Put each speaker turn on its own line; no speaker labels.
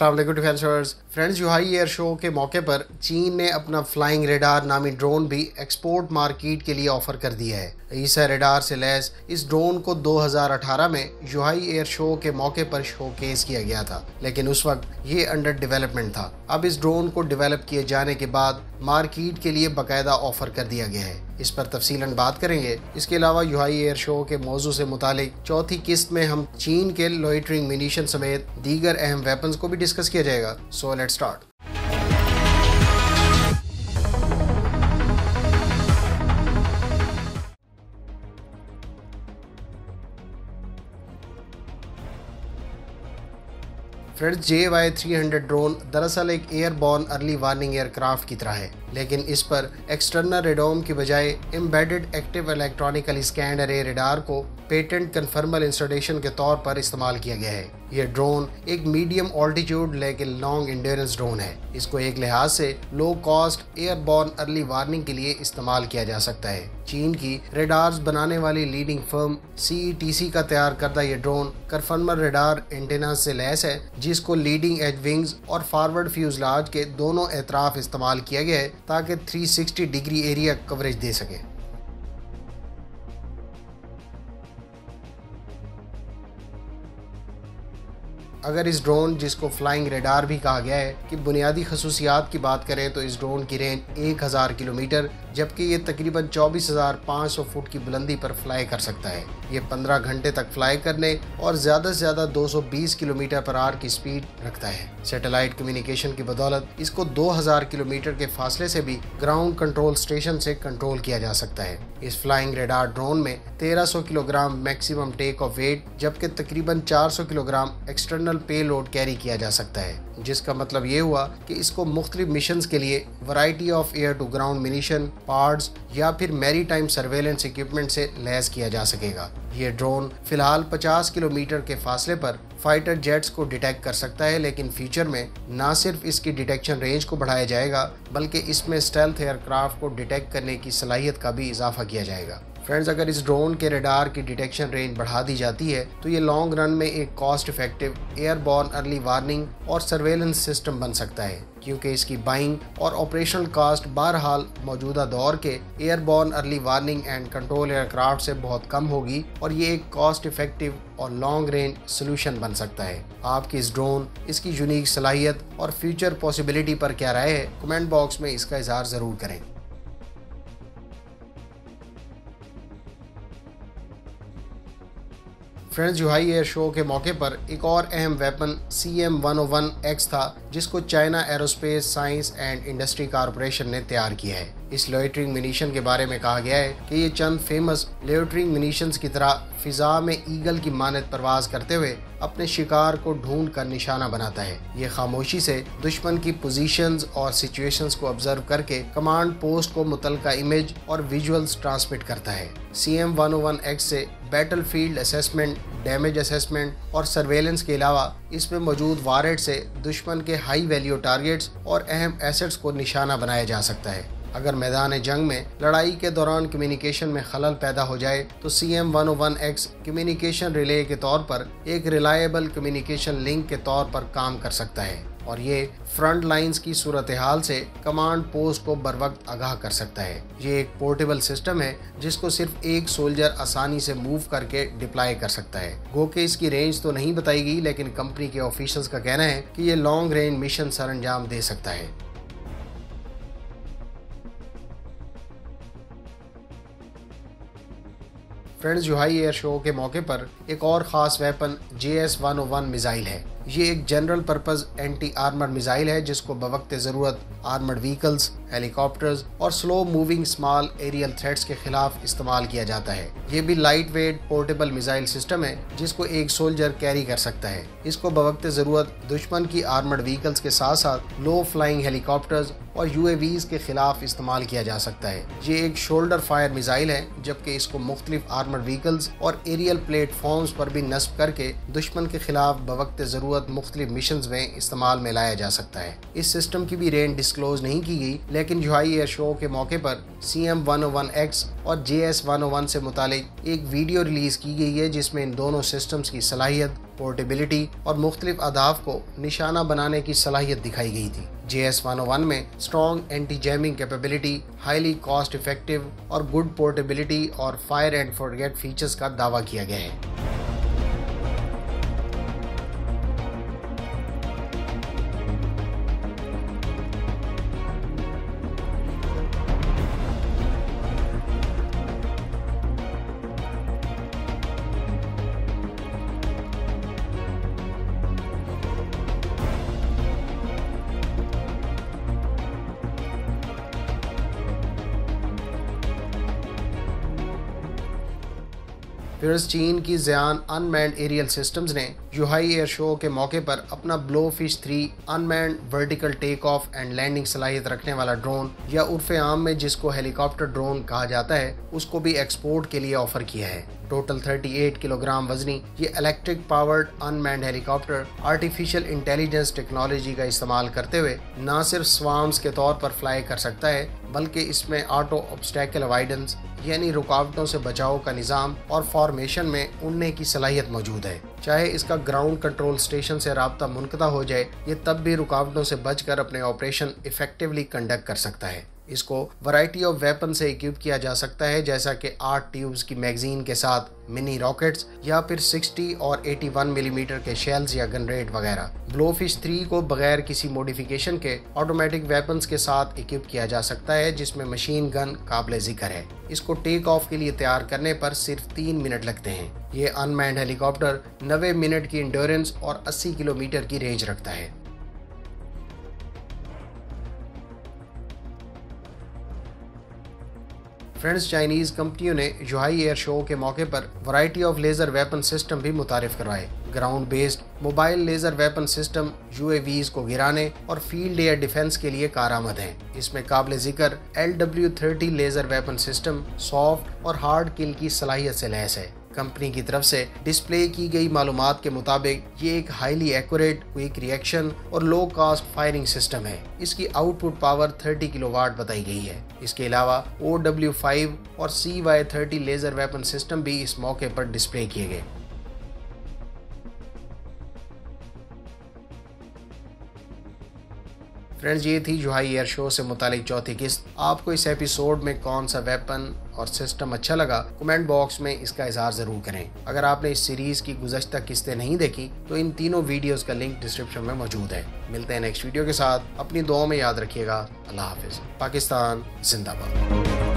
वालेकुम defenders. Friends Zhuhai air show के मौके पर चीन ने अपना फ्लाइंग रेडार नामी ड्रोन भी एक्सपोर्ट मार्केट के लिए ऑफ़र कर दिया है। ईसा रेडार से लैस इस ड्रोन को 2018 में युहाई एयर शो के मौके पर शोकेस किया गया था, लेकिन उस वक्त ये अंडर डेवलपमेंट था। अब इस ड्रोन को डेवलप किए जाने के बाद मार्केट के लिए बाकायदा ऑफ़र कर दिया गया है। इस पर तफसीला बात करेंगे। इसके अलावा यूहाई एयर शो के मौजू से मुतालिक चौथी किस्त में हम चीन के लोइटरिंग मिनीशन समेत दीगर अहम वेपन्स को भी डिस्कस किया जाएगा। So let start friends J Y three hundred drone दरअसल एक एयरबॉर्न अर्ली वार्निंग एयरक्राफ्ट की तरह है, लेकिन इस पर एक्सटर्नल रेडोम की बजाय embedded active electronical scanner array radar को पेटेंट कन्फर्मल इंस्टॉलेशन के तौर पर इस्तेमाल किया गया है। यह ड्रोन एक मीडियम ऑल्टीट्यूड लेकिन लॉन्ग इंडेंस ड्रोन है। इसको एक लिहाज से low cost airborne early warning के लिए इस्तेमाल किया जा सकता है। चीन की रेडार्स बनाने वाली लीडिंग फर्म सीटीसी का तैयार करदा यह ड्रोन कन्फर्मल रेडार एंटेना से लैस है, जिसको लीडिंग एज विंग्स और फॉरवर्ड फ्यूजलाज के दोनों एतराफ इस्तेमाल किया गया है, ताकि 360 डिग्री एरिया कवरेज दे सके। अगर इस ड्रोन, जिसको फ्लाइंग रेडार भी कहा गया है, कि बुनियादी खसूसियात की बात करें तो इस ड्रोन की रेंज 1000 किलोमीटर जबकि ये तकरीबन 24,500 फुट की बुलंदी पर फ्लाई कर सकता है। ये 15 घंटे तक फ्लाई करने और ज़्यादा से ज़्यादा 220 किलोमीटर पर आर की स्पीड रखता है। सैटेलाइट कम्युनिकेशन की बदौलत इसको 2000 किलोमीटर के फासले से भी ग्राउंड कंट्रोल स्टेशन से कंट्रोल किया जा सकता है। इस फ्लाइंग रेडार ड्रोन में 1300 kilogram maximum take off weight जबकि तकरीबन 400 kilogram external payload carry किया जा सकता है। जिसका मतलब ये हुआ कि इसको मुख्तलिफ़ मिशन के लिए variety of air to ground munition parts या फिर मेरी टाइम सर्वेलेंस इक्विपमेंट से लैस किया जा सकेगा। ये ड्रोन फ़िलहाल 50 किलोमीटर के फासले पर फाइटर जेट्स को डिटेक्ट कर सकता है, लेकिन फ्यूचर में न सिर्फ़ इसकी डिटेक्शन रेंज को बढ़ाया जाएगा, बल्कि इसमें स्टेल्थ एयरक्राफ्ट को डिटेक्ट करने की सलाहियत का भी इजाफा किया जाएगा। फ्रेंड्स अगर इस ड्रोन के रेडार की डिटेक्शन रेंज बढ़ा दी जाती है तो ये लॉन्ग रन में एक cost effective airborne early warning और सर्वेलेंस सिस्टम बन सकता है, क्योंकि इसकी बाइंग और ऑपरेशनल कास्ट बहरहाल मौजूदा दौर के airborne early warning and control aircraft से बहुत कम होगी और ये एक कॉस्ट इफ़ेक्टिव और लॉन्ग रेंज सोल्यूशन बन सकता है। आपकी इस ड्रोन इसकी यूनिक सलाहियत और फ्यूचर पॉसिबिलिटी पर क्या राय है कमेंट बॉक्स में इसका इजहार ज़रूर करें। फ्रेंड्स, जुहाई एयर शो के मौके पर एक और अहम weapon C M one X था। जिसको China Aerospace, Science and Industry Corporation ने तैयार किया है। इस लोइटरिंग मिनीशन के बारे में कहा गया है कि ये चंद फ़ेमस लोइटरिंग मिनीशंस की तरह फिजा में ईगल की मानद परवाज करते हुए अपने शिकार को ढूंढ कर निशाना बनाता है। ये खामोशी से दुश्मन की पोजीशंस और सिचुएशंस को ऑब्ज़र्व करके कमांड पोस्ट को मुतल इमेज और विजुअल्स ट्रांसमिट करता है। सी एम वन एक्स से battlefield assessment damage assessment और सर्वेलेंस के अलावा इसमें मौजूद वारेट से दुश्मन के हाई वैल्यू टारगेट्स और अहम एसेट्स को निशाना बनाया जा सकता है। अगर मैदान जंग में लड़ाई के दौरान कम्युनिकेशन में खलल पैदा हो जाए तो C M one one X communication relay के तौर पर एक रिलायबल कम्युनिकेशन लिंक के तौर पर काम कर सकता है। और ये फ्रंट लाइंस की सूरत हाल से कमांड पोस्ट को बर वक्त आगाह कर सकता है। ये एक पोर्टेबल सिस्टम है, जिसको सिर्फ़ एक सोल्जर आसानी से मूव करके डिप्लाई कर सकता है। गो के इसकी रेंज तो नहीं बताई गई लेकिन कंपनी के ऑफिशियल्स का कहना है कि ये लॉन्ग रेंज मिशन सर अंजाम दे सकता है। फ्रेंड्स जुहाई एयर शो के मौके पर एक और ख़ास weapon J S one missile है। ये एक general purpose anti armour missile है, जिसको बवक्त ज़रूरत आर्मर्ड व्हीकल्स हेलीकॉप्टर्स और slow moving small aerial threats के खिलाफ इस्तेमाल किया जाता है। ये भी light weight portable missile system है, जिसको एक सोल्जर कैरी कर सकता है। इसको बवक्त ज़रूरत दुश्मन की आर्मर्ड व्हीकल्स के साथ साथ लो फ्लाइंग हेलीकॉप्टर्स और यू के खिलाफ इस्तेमाल किया जा सकता है। ये एक शोल्डर फायर मिसाइल है, जबकि इसको मुख्तलिफ़ आर्मर्ड व्हीकल्स और एरियल प्लेटफॉर्म्स पर भी नस्ब करके दुश्मन के खिलाफ बवक्त ज़रूरत मुख्तलिफ़ मिशन में इस्तेमाल में लाया जा सकता है। इस सिस्टम की भी रेंज डिस्क्लोज नहीं की गई, लेकिन जुहाई एयर शो के मौके पर C M one one X और जे एस वन वन से मुतालिक एक वीडियो रिलीज़ की गई है, जिसमें इन दोनों सिस्टम्स की सलाहियत पोर्टेबिलिटी और मुख्तलिफ़ अदाफ को निशाना बनाने की सलाहियत दिखाई गई थी। J S one O one में strong anti jamming capability highly cost effective और गुड पोर्टेबिलिटी और फायर एंड फॉरगेट फीचर्स का दावा किया गया है। फिर चीन की जयान अनमैंड एरियल सिस्टम्स ने जुहाई एयर शो के मौके पर अपना Blowfish three unmanned vertical take off and landing सलाहियत रखने वाला ड्रोन या उर्फ़ आम में जिसको हेलीकॉप्टर ड्रोन कहा जाता है, उसको भी एक्सपोर्ट के लिए ऑफ़र किया है। टोटल 38 किलोग्राम वजनी, ये electric powered unmanned helicopter artificial intelligence technology का इस्तेमाल करते हुए न सिर्फ़ स्वाम्स के तौर पर फ्लाई कर सकता है, बल्कि इसमें ऑटो ऑब्स्टैकल अवाइडेंस यानी रुकावटों से बचाव का निज़ाम और फॉर्मेशन में उड़ने की सलाहियत मौजूद है। चाहे इसका ग्राउंड कंट्रोल स्टेशन से रबता मुनकदा हो जाए, ये तब भी रुकावटों से बचकर अपने ऑपरेशन इफेक्टिवली कंडक्ट कर सकता है। इसको वैरायटी ऑफ़ वेपन से इक्विप किया जा सकता है, जैसा कि आठ ट्यूब्स की मैगजीन के साथ मिनी रॉकेट्स या फिर 60 और 81 मिलीमीटर के शेल्स या गनरेट वगैरह। ब्लोफिश 3 को बगैर किसी मॉडिफिकेशन के ऑटोमेटिक वेपन्स के साथ इक्विप किया जा सकता है, जिसमें मशीन गन काबिल ज़िक्र है। इसको टेक ऑफ़ के लिए तैयार करने पर सिर्फ़ तीन मिनट लगते हैं। ये अनमैंड हेलीकॉप्टर नब्बे मिनट की इंडोरेंस और 80 किलोमीटर की रेंज रखता है। फ्रेंड्स, चाइनीज़ कंपनियों ने जुहाई एयर शो के मौके पर variety of laser weapon system भी मुतारफ़ करवाए। Ground based mobile laser weapon system you को गिराने और फ़ील्ड एयर डिफेंस के लिए कारामद हैं। इसमें काबिल ज़िक्र L W thirty laser weapon system soft और हार्ड किल की सलाहियत से लैस है। कंपनी की तरफ़ से डिस्प्ले की गई मालूम के मुताबिक ये एक हाईली एक्यूरेट क्विक रिएक्शन और लो कास्ट फायरिंग सिस्टम है। इसकी आउटपुट पावर 30 किलोवाट बताई गई है। इसके अलावा ओ और C Y thirty laser weapon system भी इस मौके पर डिस्प्ले किए गए। फ्रेंड्स, ये थी जुहाई एयर शो से मुतालिक चौथी किस्त। आपको इस एपिसोड में कौन सा वेपन और सिस्टम अच्छा लगा कमेंट बॉक्स में इसका इजहार ज़रूर करें। अगर आपने इस सीरीज़ की गुजशत किस्तें नहीं देखी तो इन तीनों वीडियोस का लिंक डिस्क्रिप्शन में मौजूद है। मिलते हैं नेक्स्ट वीडियो के साथ। अपनी दुआ में याद रखिएगा। अल्लाह हाफिज़। पाकिस्तान, जिंदाबाद।